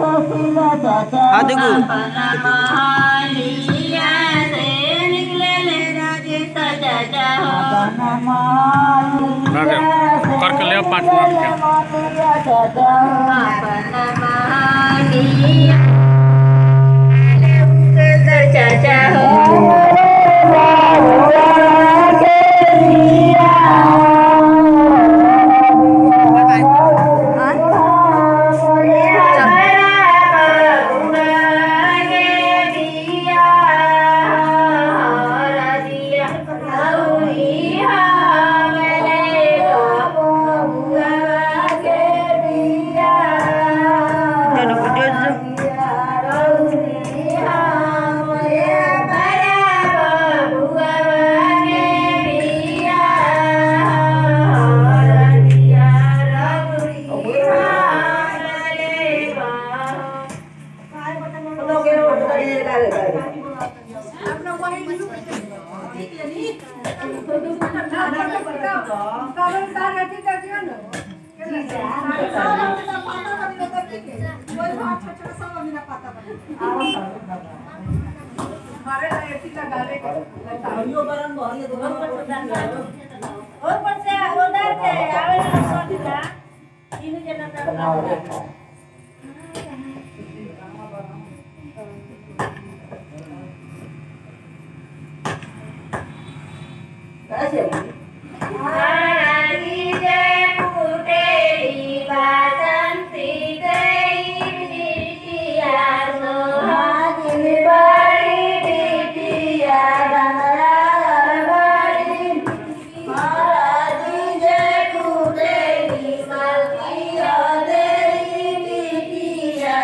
हाँ देखो करके ले पाँच मिनट और पर से उधर से आवे ना सोचता इन्हें जनता ऐसे जय पुटेरी बासंती गई बिटिया सोहागिन बड़ी बिटिया रंगरा महाराजी जय पुटेरी मलकिया देरी बिटिया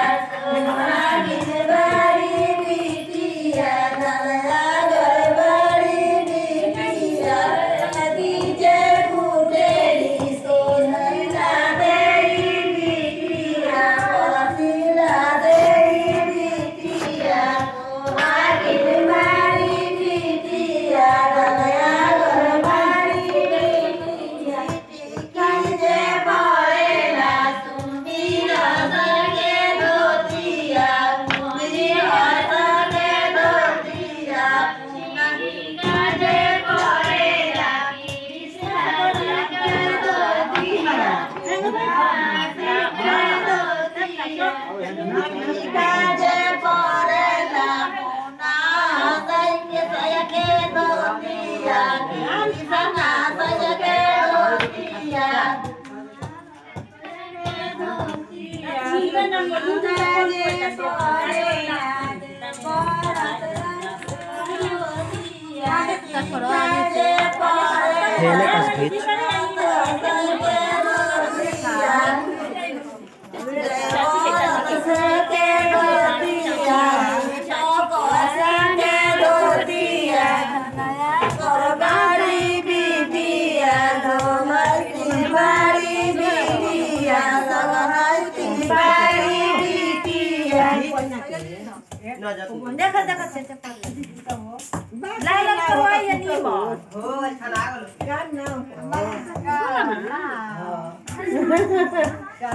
बड़ी बिटिया Rangra Hey, let us kasbit.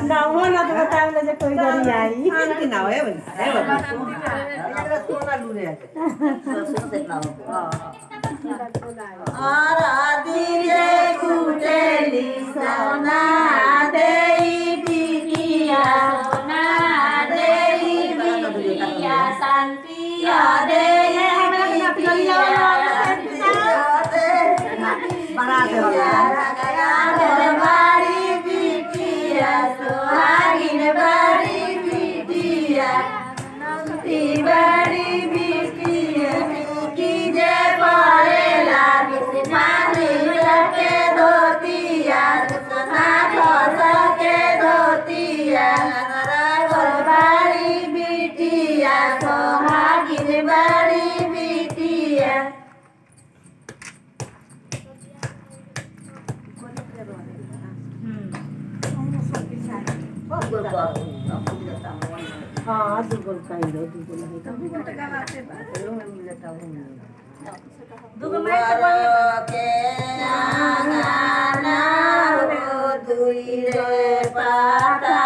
Nah, mana हाँ दुगल का ही लो दुगल है तो दुगल टका बातें बातें लो मैं मिलता हूँ दुगल मैं तो के ना ना ना वो दुई रे पाता